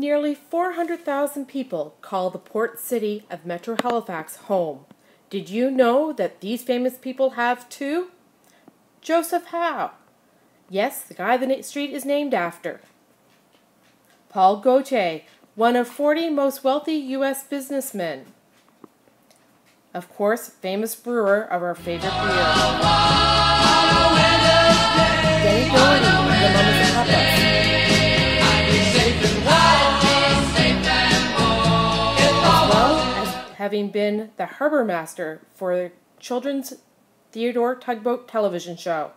Nearly 400,000 people call the port city of Metro Halifax home. Did you know that these famous people have too? Joseph Howe. Yes, the guy the street is named after. Paul Gaultier, one of 40 most wealthy U.S. businessmen. Of course, famous brewer of our favorite beer. Having been the harbor master for the children's Theodore Tugboat television show.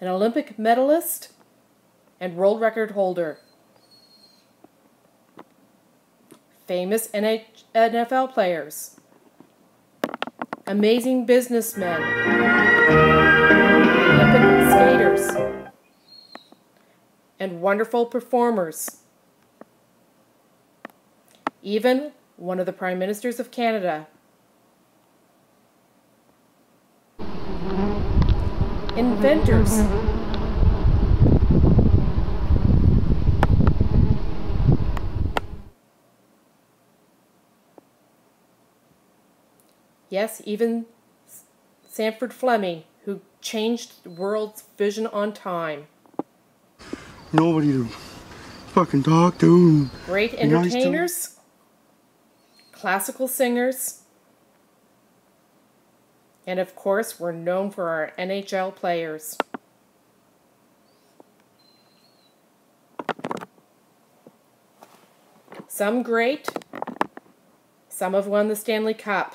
An Olympic medalist and world record holder. Famous NFL players. Amazing businessmen. Olympic skaters. And wonderful performers. Even one of the Prime Ministers of Canada. Inventors. Yes, even Sandford Fleming, who changed the world's vision on time. Nobody to fucking talk to. Great Be nice to entertainers, classical singers, and of course, we're known for our NHL players. Some great, some have won the Stanley Cup.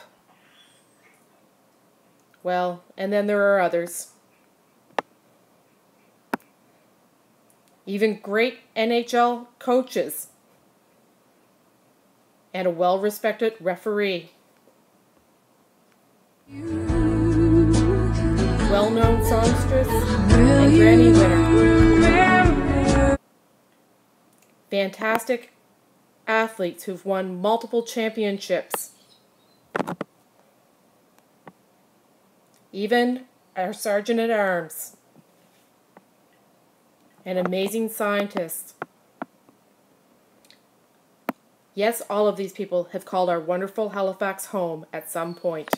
Well, and then there are others. Even great NHL coaches. And a well respected referee. Well known songstress and Grammy winner. Fantastic athletes who've won multiple championships. Even our Sergeant at Arms. An amazing scientist. Yes, all of these people have called our wonderful Halifax home at some point.